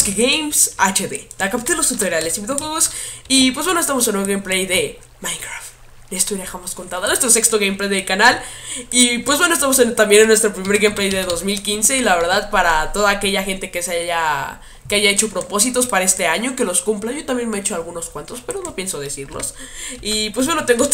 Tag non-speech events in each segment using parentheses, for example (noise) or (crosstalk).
a Más que Games HD, la capítulos tutoriales y videojuegos. Y pues bueno, estamos en un gameplay de Minecraft. Esto ya dejamos contado, nuestro sexto gameplay del canal. Y pues bueno, estamos también en nuestro primer gameplay de 2015. Y la verdad, para toda aquella gente que se haya que haya hecho propósitos para este año, que los cumpla. Yo también me he hecho algunos cuantos, pero no pienso decirlos. Y pues bueno, tengo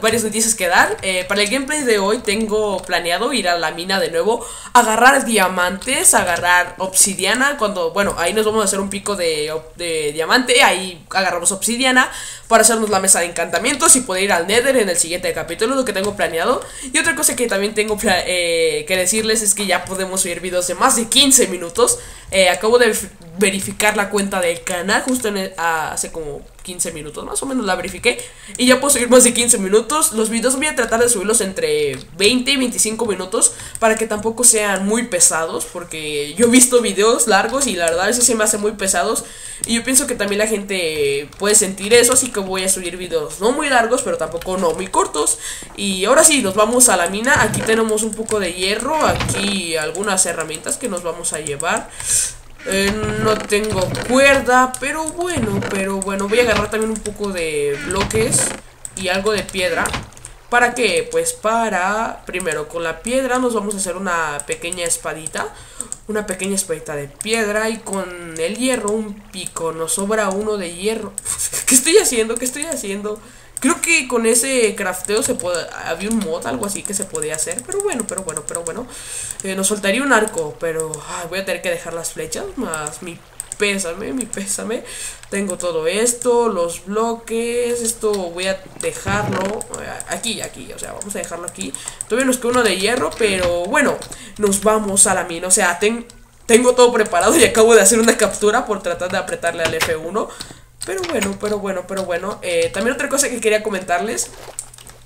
varias noticias que dar. Eh, para el gameplay de hoy tengo planeado ir a la mina de nuevo, agarrar diamantes, agarrar obsidiana. Cuando, bueno, ahí nos vamos a hacer un pico de, de diamante, ahí agarramos obsidiana para hacernos la mesa de encantamientos y poder ir al Nether en el siguiente capítulo, lo que tengo planeado. Y otra cosa que también tengo eh, que decirles es que ya podemos subir videos de más de 15 minutos. Eh, acabo de verificar la cuenta del canal justo hace como 15 minutos, más o menos la verifiqué. Y ya puedo subir más de 15 minutos. Los videos voy a tratar de subirlos entre 20 y 25 minutos para que tampoco sean muy pesados. Porque yo he visto videos largos y la verdad eso se me hace muy pesados. Y yo pienso que también la gente puede sentir eso. Así que voy a subir videos no muy largos, pero tampoco no muy cortos. Y ahora sí, nos vamos a la mina. Aquí tenemos un poco de hierro. Aquí algunas herramientas que nos vamos a llevar. Eh, no tengo cuerda, pero bueno, pero bueno, voy a agarrar también un poco de bloques y algo de piedra. ¿Para qué? Pues para, primero, con la piedra nos vamos a hacer una pequeña espadita. Una pequeña espadita de piedra y con el hierro un pico. Nos sobra uno de hierro. (laughs) ¿Qué estoy haciendo? ¿Qué estoy haciendo? Creo que con ese crafteo se puede, había un mod, algo así que se podía hacer. Pero bueno, pero bueno, pero bueno. Eh, nos soltaría un arco, pero voy a tener que dejar las flechas más mi pésame, mi pésame. Tengo todo esto, los bloques, esto voy a dejarlo eh, aquí, aquí, o sea, vamos a dejarlo aquí. Todavía nos queda uno de hierro, pero bueno, nos vamos a la mina. O sea, tengo todo preparado y acabo de hacer una captura por tratar de apretarle al F1. Pero bueno, pero bueno, pero bueno. Eh, también otra cosa que quería comentarles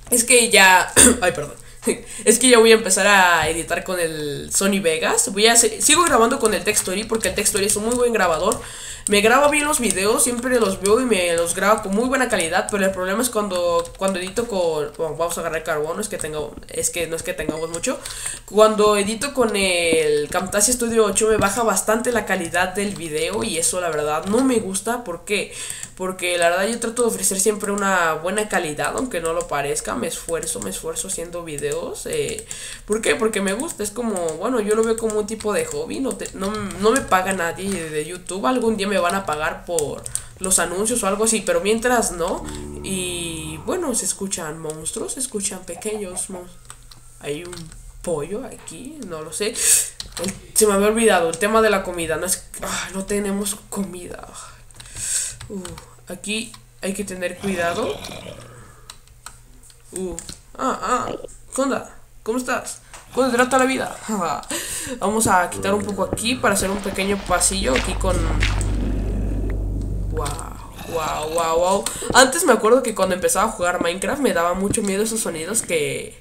es que ya... (clears throat) Ay, perdón. (laughs) es que ya voy a empezar a editar con el Sony Vegas. Voy a sigo grabando con el Textory porque el Textory es un muy buen grabador. Me graba bien los videos, siempre los veo y me los grabo con muy buena calidad, pero el problema es cuando cuando edito con vamos a agarrar carbón, es que tengo es que no es que tengamos mucho. Cuando edito con el Camtasia Studio 8 me baja bastante la calidad del video y eso la verdad no me gusta, ¿por qué? Porque la verdad yo trato de ofrecer siempre una buena calidad, aunque no lo parezca, me esfuerzo, me esfuerzo haciendo videos. Eh, ¿Por qué? Porque me gusta, es como, bueno, yo lo veo como un tipo de hobby, no, no, me paga nadie de YouTube, algún día me van a pagar por los anuncios o algo así, pero mientras no. Y bueno, se escuchan monstruos, se escuchan pequeños monstruos. Hay un pollo aquí, no lo sé. se me había olvidado el tema de la comida, no es... No tenemos comida. Uh, aquí hay que tener cuidado. Uh, ah, ah, ¿Cómo ¿Cómo estás? ¿Cómo te trata la vida? (laughs) Vamos a quitar un poco aquí para hacer un pequeño pasillo aquí con... Wow, wow, wow, wow. Antes me acuerdo que cuando empezaba a jugar Minecraft me daba mucho miedo esos sonidos que,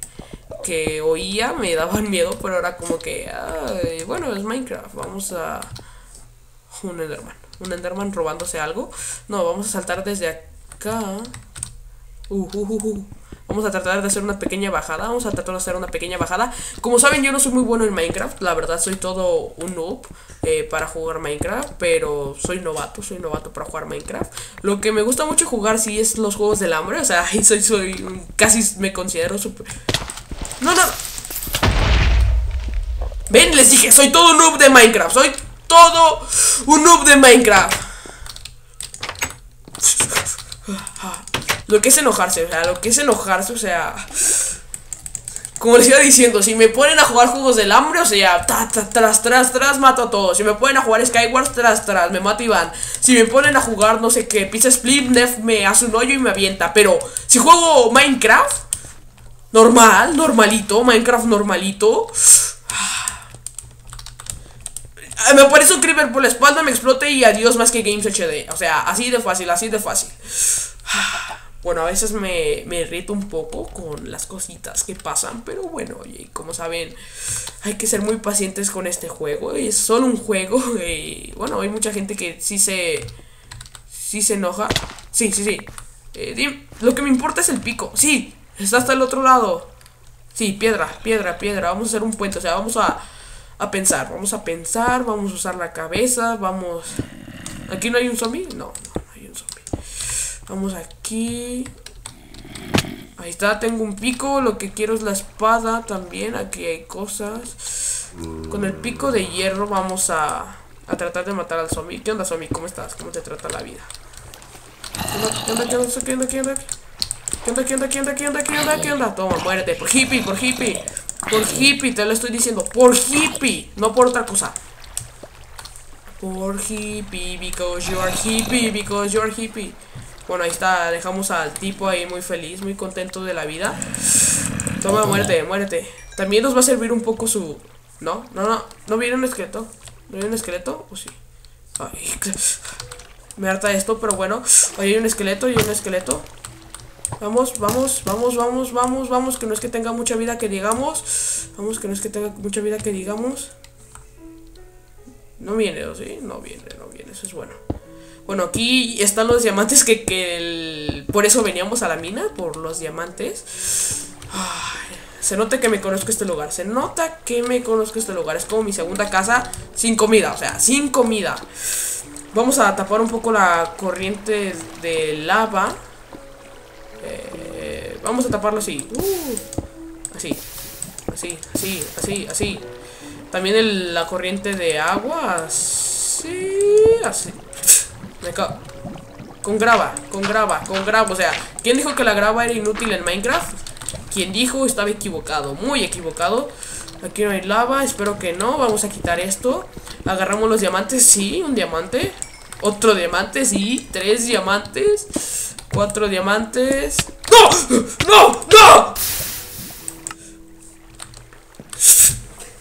que oía, me daban miedo, pero ahora como que... bueno, es Minecraft, vamos a... Un Enderman un Enderman robándose algo. No, vamos a saltar desde acá. Uh, uh, uh, uh, vamos a tratar de hacer una pequeña bajada. Vamos a tratar de hacer una pequeña bajada. Como saben, yo no soy muy bueno en Minecraft. La verdad, soy todo un noob eh, para jugar Minecraft. Pero soy novato, soy novato para jugar Minecraft. Lo que me gusta mucho jugar, sí, es los juegos del hambre. O sea, (laughs) soy, soy casi me considero super... No, no. Ven, les dije, soy todo un noob de Minecraft. Soy todo un noob de Minecraft. Lo que es enojarse, o sea, lo que es enojarse, o sea... Como les iba diciendo, si me ponen a jugar juegos del hambre, o sea, tras, tras, tras, mato a todos. Si me ponen a jugar Skyward, tras, tras, me mata Iván. Si me ponen a jugar, no sé qué, Pizza Split, Nef me hace un hoyo y me avienta. Pero, si juego Minecraft, normal, normalito, Minecraft normalito, Ah, me aparece un creeper por la espalda, me explote y adiós más que Games HD. O sea, así de fácil, así de fácil. Bueno, a veces me, me irrito un poco con las cositas que pasan, pero bueno, oye, como saben, hay que ser muy pacientes con este juego. Es solo un juego (laughs) y bueno, hay mucha gente que sí se, sí se enoja. Sí, sí, sí. Eh, lo que me importa es el pico. Sí, está hasta el otro lado. Sí, piedra, piedra, piedra. Vamos a hacer un puente, o sea, vamos a a pensar. Vamos a pensar, vamos a usar la cabeza, vamos... ¿Aquí no hay un zombie? No, no, no hay un zombie. Vamos aquí. Ahí está, tengo un pico. Lo que quiero es la espada también. Aquí hay cosas. Con el pico de hierro vamos a, a tratar de matar al zombie. ¿Qué onda, zombie? ¿Cómo estás? ¿Cómo te trata la vida? ¿Qué onda? ¿Qué onda? ¿Qué onda? ¿Qué onda? ¿Qué onda? ¿Qué onda? ¿Qué onda? ¿Qué onda? ¿Qué onda? ¿Qué onda? Toma, muérete. Por hippie, por hippie. Por hippie, te lo estoy diciendo. Por hippie, no por otra cosa. Por hippie, because you are hippie, because you are hippie. Bueno, ahí está, dejamos al tipo ahí muy feliz, muy contento de la vida. Toma, muérete, muérete. También nos va a servir un poco su... No, no, no, no viene un esqueleto. ¿No viene un esqueleto? ¿O sí? Ay, (laughs) me harta esto, pero bueno. Ahí hay un esqueleto, y un esqueleto. Vamos, vamos, vamos, vamos, vamos, vamos. Que no es que tenga mucha vida que digamos. Vamos, que no es que tenga mucha vida que digamos. No viene, ¿o sí? No viene, no viene, eso es bueno. Bueno, aquí están los diamantes que, que por eso veníamos a la mina, por los diamantes. se nota que me conozco este lugar, se nota que me conozco este lugar. Es como mi segunda casa sin comida, o sea, sin comida. Vamos a tapar un poco la corriente de lava. Eh, vamos a taparlo así. Uh, así, así, así, así, así. También la corriente de agua. Así, así. Me cago. Con grava, con grava, con grava. O sea, ¿quién dijo que la grava era inútil en Minecraft? Quien dijo estaba equivocado, muy equivocado. Aquí no hay lava, espero que no. Vamos a quitar esto. Agarramos los diamantes, sí, un diamante. Otro diamante, sí, tres diamantes. Cuatro diamantes. ¡No! ¡No! ¡No!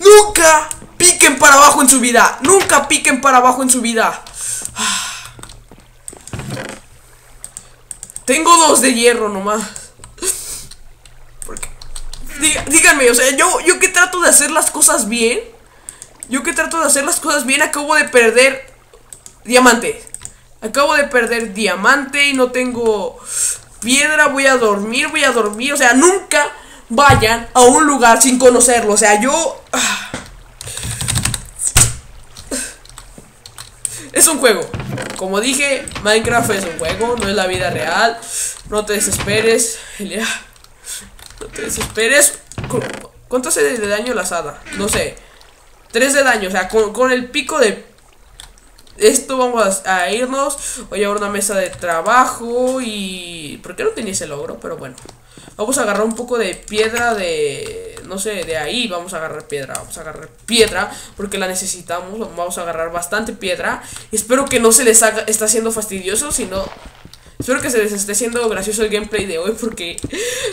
Nunca piquen para abajo en su vida. Nunca piquen para abajo en su vida. Tengo dos de hierro nomás. Porque, díganme, o sea, yo, yo que trato de hacer las cosas bien. Yo que trato de hacer las cosas bien, acabo de perder diamante. Acabo de perder diamante y no tengo piedra. Voy a dormir, voy a dormir. O sea, nunca vayan a un lugar sin conocerlo. O sea, yo... Es un juego. Como dije, Minecraft es un juego, no es la vida real. No te desesperes, Elia. No te desesperes. ¿Cuánto hace de daño la asada? No sé. 3 de daño, o sea, con, el pico de esto vamos a, irnos. Voy a una mesa de trabajo y... ¿Por qué no tenía ese logro? Pero bueno. Vamos a agarrar un poco de piedra de... No sé, de ahí vamos a agarrar piedra. Vamos a agarrar piedra porque la necesitamos. Vamos a agarrar bastante piedra. Espero que no se les haga... Está siendo fastidioso, sino... Espero que se les esté haciendo gracioso el gameplay de hoy porque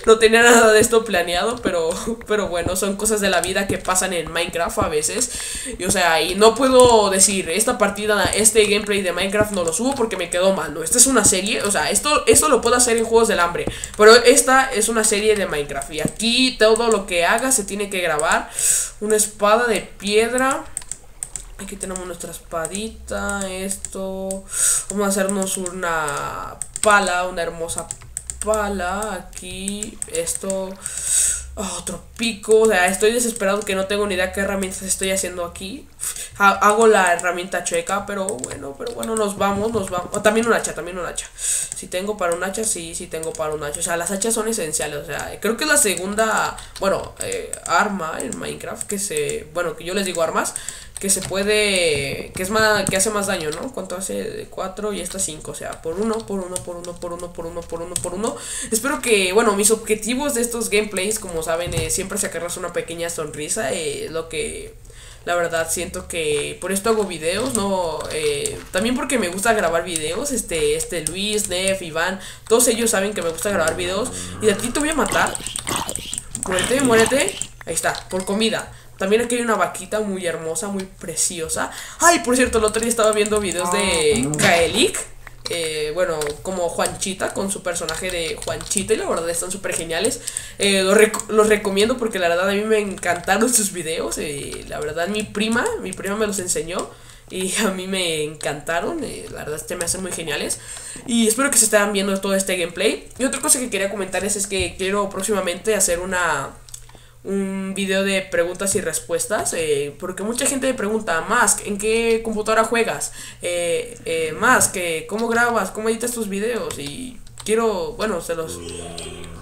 no tenía nada de esto planeado, pero, pero bueno, son cosas de la vida que pasan en Minecraft a veces. Y o sea, y no puedo decir, esta partida, este gameplay de Minecraft no lo subo porque me quedó mal, no, esta es una serie, o sea, esto, esto lo puedo hacer en Juegos del Hambre, pero esta es una serie de Minecraft y aquí todo lo que haga se tiene que grabar. Una espada de piedra. Aquí tenemos nuestra espadita, esto. Vamos a hacernos una pala, una hermosa pala. Aquí, esto. Oh, otro pico. O sea, estoy desesperado que no tengo ni idea qué herramientas estoy haciendo aquí. hago la herramienta chueca, pero bueno, pero bueno, nos vamos, nos vamos. También un hacha, también un hacha. Si tengo para un hacha, sí, sí tengo para un hacha. O sea, las hachas son esenciales. O sea, creo que es la segunda, bueno, eh, arma en Minecraft que se, bueno, que yo les digo armas que se puede, que es más, que hace más daño, ¿no? ¿Cuánto hace? De 4 y esta 5, o sea, por uno, por uno, por uno, por uno, por uno, por uno, por uno. Espero que, bueno, mis objetivos de estos gameplays, como saben, eh, siempre sacarles una pequeña sonrisa, eh, lo que la verdad siento que por esto hago videos, no, eh, también porque me gusta grabar videos, este, este Luis, Nef, Iván, todos ellos saben que me gusta grabar videos y de ti te voy a matar. Muérete, muérete. Ahí está, por comida. También aquí hay una vaquita muy hermosa, muy preciosa. Ay, por cierto, el otro día estaba viendo videos de ah, Kaelik. Eh, bueno, como Juanchita, con su personaje de Juanchita, y la verdad están súper geniales. Eh, los, recomiendo porque la verdad a mí me encantaron sus videos. Eh, la verdad, mi prima, mi prima me los enseñó. Y a mí me encantaron, la verdad este me hacen muy geniales. Y espero que se estén viendo todo este gameplay. Y otra cosa que quería comentarles es que quiero próximamente hacer una un video de preguntas y respuestas, eh, porque mucha gente me pregunta, más ¿en qué computadora juegas? Eh, eh, que ¿cómo grabas? ¿Cómo editas tus videos? Y quiero, bueno, se los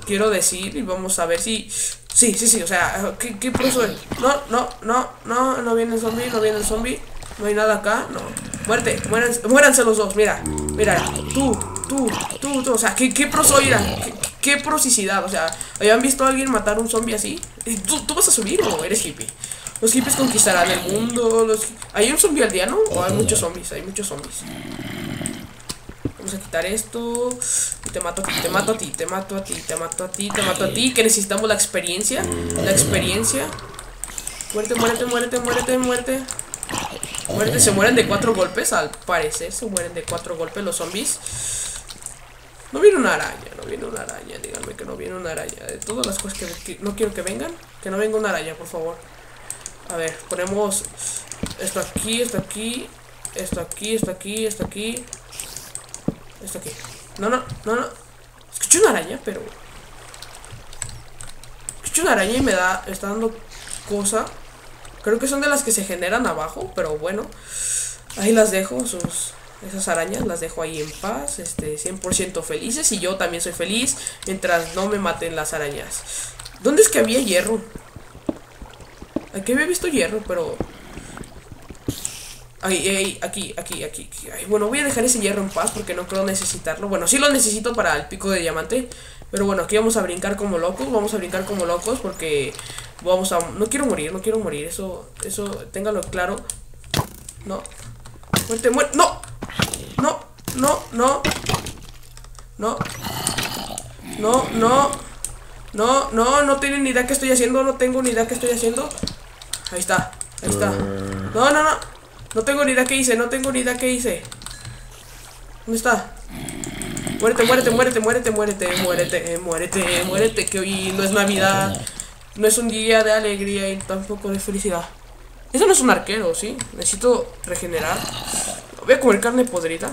quiero decir y vamos a ver si... Sí, sí, sí, o sea, ¿qué, qué pro soy? No, no, no, no, no viene el zombie, no viene el zombie, no hay nada acá, no. Muerte, muéranse, muéranse los dos, mira, mira, tú, tú, tú, tú, o sea, ¿qué, qué pro soy? Mira, ¿Qué, qué prosicidad, o sea, ¿habían visto a alguien matar un zombie así? ¿Tú, ¿Tú vas a subir o eres hippie? Los hippies conquistarán el mundo, los... ¿Hay un zombie aldeano o hay muchos zombies? Hay muchos zombies. Vamos a quitar esto. Y te mato a ti, te mato a ti, te mato a ti, te mato a ti, te mato a ti. Que necesitamos la experiencia. La experiencia. Muerte, muérete, muérete, muérete, muerte. Muerte, se mueren de cuatro golpes, al parecer. Se mueren de cuatro golpes los zombies. No viene una araña, no viene una araña. Díganme que no viene una araña. De todas las cosas que, no quiero que vengan, que no venga una araña, por favor. A ver, ponemos esto aquí, esto aquí, esto aquí, esto aquí, esto aquí, esto aquí. No, no, no, no. Escuché una araña, pero... Escuché una araña y me da... Está dando cosa. Creo que son de las que se generan abajo, pero bueno. Ahí las dejo, sus... Esas arañas las dejo ahí en paz, este, 100% felices y yo también soy feliz mientras no me maten las arañas. ¿Dónde es que había hierro? Aquí había visto hierro, pero... Ay, ay, aquí, aquí, aquí, bueno, voy a dejar ese hierro en paz porque no creo necesitarlo. Bueno, sí lo necesito para el pico de diamante. Pero bueno, aquí vamos a brincar como locos. Vamos a brincar como locos porque vamos a... No quiero morir, no quiero morir. Eso, eso, téngalo claro. No. Muerte, muerte. ¡No! No, no, no. No. No, no. No, no, no tienen ni idea qué estoy haciendo. No tengo ni idea qué estoy haciendo. Ahí está, ahí está. No, no, no. No tengo ni idea qué hice, no tengo ni idea qué hice. ¿Dónde está? Muérete, muérete, muérete, muérete, muérete, muérete, muérete, muérete, que hoy no es Navidad. No es un día de alegría y tampoco de felicidad. Eso no es un arquero, ¿sí? Necesito regenerar. Voy a comer carne podrida.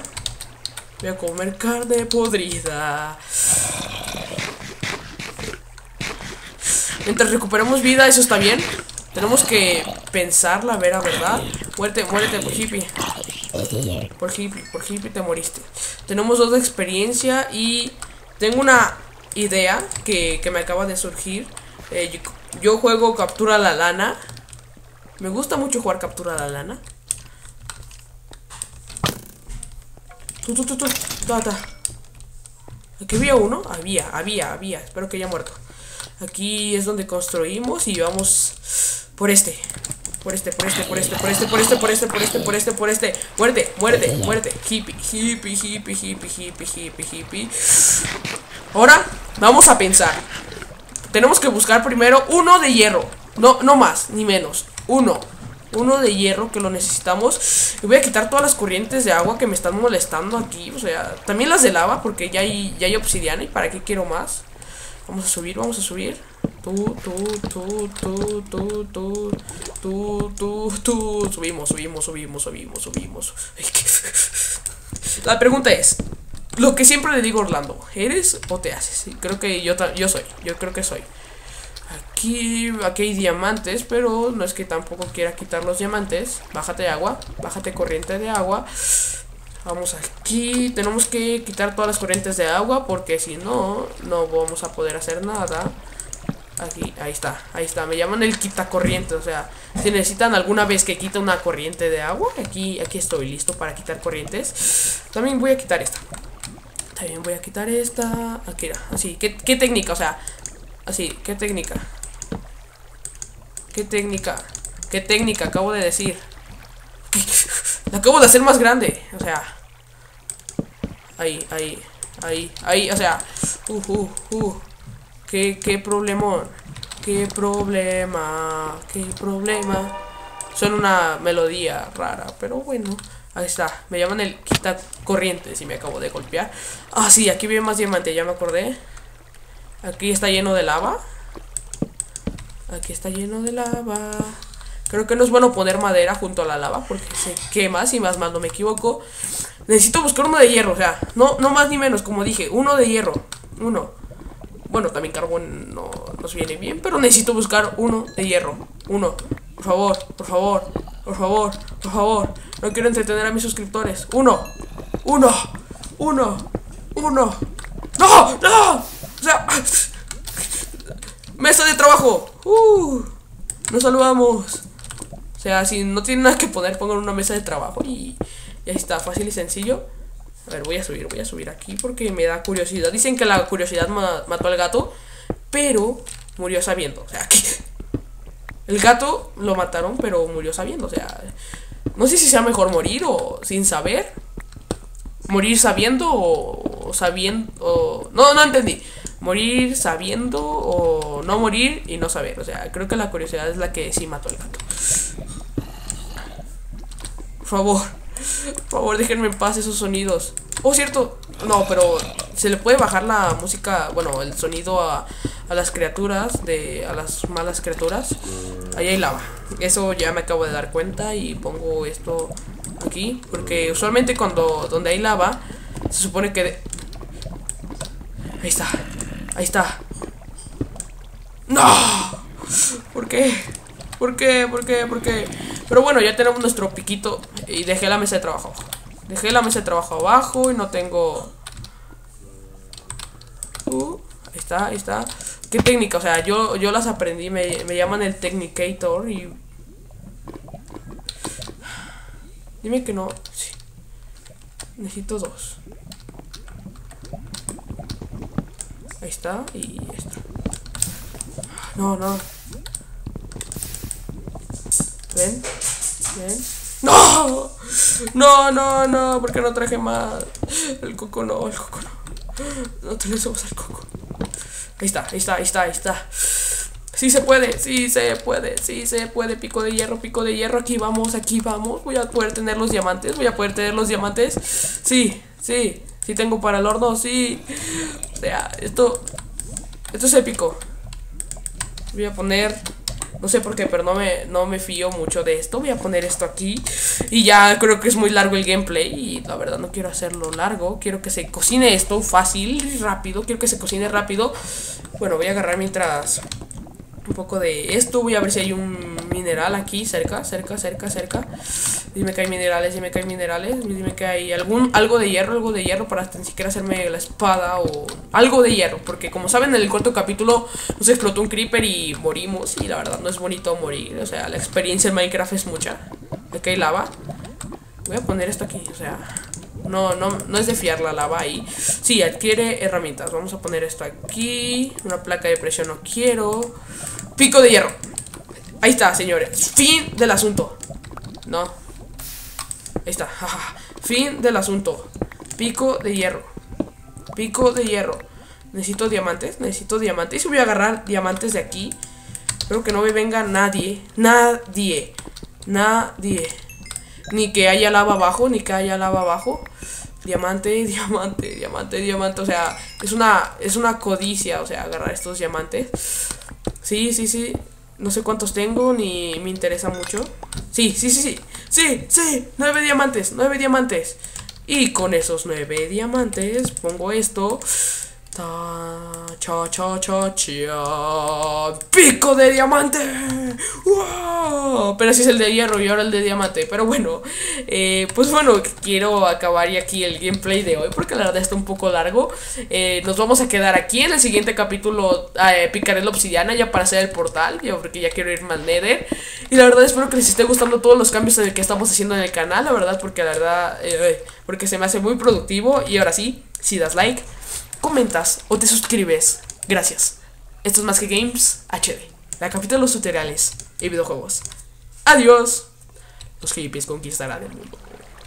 Voy a comer carne podrida. Mientras recuperamos vida, eso está bien. Tenemos que pensar la vera verdad. Muerte, muérete por hippie. Por hippie, por hippie te moriste. Tenemos dos de experiencia y tengo una idea que, que me acaba de surgir. Eh, yo, yo, juego Captura la Lana. Me gusta mucho jugar Captura la Lana. Tú, tú, tú, tú. Tata. Aquí había uno. Había, había, había. Espero que haya muerto. Aquí es donde construimos y vamos por este. Por este, por este, por este, por este, por este, por este, por este, por este, por este. Muerte, muerte, muerte. Hippie, hippie, hippie, hippie, hippie, hippie, hippie. Ahora vamos a pensar. Tenemos que buscar primero uno de hierro. No, no más, ni menos. Uno. Uno de hierro que lo necesitamos. Voy a quitar todas las corrientes de agua que me están molestando aquí. O sea, también las de lava porque ya hay, ya hay obsidiana. ¿Y para qué quiero más? Vamos a subir, vamos a subir. Tú, tú, tú, tú, tú, tú, tú, tú, tú. Subimos, subimos, subimos, subimos, subimos. La pregunta es, lo que siempre le digo Orlando, ¿eres o te haces? Creo que yo, yo soy, yo creo que soy. Aquí, aquí hay diamantes, pero no es que tampoco quiera quitar los diamantes. Bájate agua, bájate corriente de agua. Vamos aquí, tenemos que quitar todas las corrientes de agua porque si no, no vamos a poder hacer nada. Aquí, ahí está, ahí está, me llaman el quitacorriente, o sea, si necesitan alguna vez que quita una corriente de agua, aquí, aquí estoy listo para quitar corrientes. También voy a quitar esta. También voy a quitar esta. Aquí, así, ¿qué, qué técnica? O sea, así, ¿qué técnica? ¿Qué técnica? ¿Qué técnica acabo de decir? (laughs) La acabo de hacer más grande, o sea. Ahí, ahí, ahí, ahí, o sea. Uh, uh, uh. ¿Qué, qué problemón? ¿Qué problema? ¿Qué problema? Son una melodía rara, pero bueno. Ahí está. Me llaman el quita corriente si me acabo de golpear. Ah, sí, aquí viene más diamante, ya me acordé. Aquí está lleno de lava. Aquí está lleno de lava. Creo que no es bueno poner madera junto a la lava porque se quema, si más mal no me equivoco. Necesito buscar uno de hierro, o sea, no, no más ni menos, como dije, uno de hierro. Uno. Bueno, también carbón no nos viene bien, pero necesito buscar uno de hierro. Uno. Por favor, por favor, por favor, por favor. No quiero entretener a mis suscriptores. Uno. Uno. Uno. Uno. ¡No! ¡No! O sea... (laughs) Mesa de trabajo. Uh, nos saludamos. O sea, si no tienen nada que poner, pongan una mesa de trabajo y, y ahí está, fácil y sencillo. A ver, voy a subir, voy a subir aquí porque me da curiosidad. Dicen que la curiosidad mató al gato, pero murió sabiendo. O sea, que (laughs) el gato lo mataron, pero murió sabiendo. O sea, no sé si sea mejor morir o sin saber. Morir sabiendo o, sabiendo. no, no entendí. Morir sabiendo o no morir y no saber. O sea, creo que la curiosidad es la que sí mató al gato. Por favor. Por favor, déjenme en paz esos sonidos. Oh, cierto. No, pero se le puede bajar la música, bueno, el sonido a, a las criaturas, de, a las malas criaturas. Ahí hay lava. Eso ya me acabo de dar cuenta y pongo esto aquí. Porque usualmente cuando donde hay lava, se supone que... Ahí está. Ahí está. ¡No! ¿Por qué? ¿Por qué? ¿Por qué? ¿Por qué? Pero bueno, ya tenemos nuestro piquito y dejé la mesa de trabajo Dejé la mesa de trabajo abajo y no tengo... Uh, ahí está, ahí está. ¿Qué técnica? O sea, yo, yo las aprendí, me, me llaman el Technicator y... Dime que no. Sí. Necesito dos. Ahí está y está. No, no. Ven, ven. ¡No! No, no, no, porque no traje más. El coco no, el coco no. No te le subas al coco. Ahí está, ahí está, ahí está, ahí está. Sí se puede, sí se puede, sí se puede. Pico de hierro, pico de hierro. Aquí vamos, aquí vamos. Voy a poder tener los diamantes. Voy a poder tener los diamantes. Sí, sí. Sí tengo para el horno, sí. O sea, esto... Esto es épico. Voy a poner no sé por qué, pero no me, no me fío mucho de esto. Voy a poner esto aquí. Y ya creo que es muy largo el gameplay. Y la verdad no quiero hacerlo largo. Quiero que se cocine esto fácil rápido. Quiero que se cocine rápido. Bueno, voy a agarrar mientras un poco de esto. Voy a ver si hay un mineral aquí cerca, cerca, cerca, cerca. Dime que hay minerales, dime que hay minerales. Dime que hay algún algo de hierro, algo de hierro para ni siquiera hacerme la espada o algo de hierro. Porque como saben, en el cuarto capítulo nos explotó un creeper y morimos. Y la verdad no es bonito morir. O sea, la experiencia en Minecraft es mucha. Aquí hay lava. Voy a poner esto aquí, o sea... No, no, no es de fiar la lava ahí. Sí, adquiere herramientas. Vamos a poner esto aquí. Una placa de presión no quiero. Pico de hierro. Ahí está, señores. Fin del asunto. No. Ahí está. Fin del asunto. Pico de hierro. Pico de hierro. Necesito diamantes. Necesito diamantes. Y voy a agarrar diamantes de aquí. Espero que no me venga nadie. Nadie. Nadie. Ni que haya lava abajo. Ni que haya lava abajo. Diamante, (laughs) diamante, diamante, diamante. O sea, es una, es una codicia. O sea, agarrar estos diamantes. Sí, sí, sí. No sé cuántos tengo, ni me interesa mucho. Sí, sí, sí, sí. Sí, sí. Nueve diamantes, nueve diamantes. Y con esos nueve diamantes pongo esto. Ta, cha, cha, cha, cha. ¡Pico de diamante! Pero así es el de hierro y ahora el de diamante. Pero bueno, eh, pues bueno, quiero acabar aquí el gameplay de hoy porque la verdad está un poco largo. Eh, nos vamos a quedar aquí en el siguiente capítulo. Eh, picaré la obsidiana ya para hacer el portal. Yo porque ya quiero irme al nether. Y la verdad espero que les esté gustando todos los cambios que estamos haciendo en el canal. La verdad, porque la verdad, eh, porque se me hace muy productivo. Y ahora sí, si das like comentas o te suscribes. Gracias. Esto es Más que Games HD, la capital de los tutoriales y videojuegos. Adiós. Los hippies conquistarán el mundo.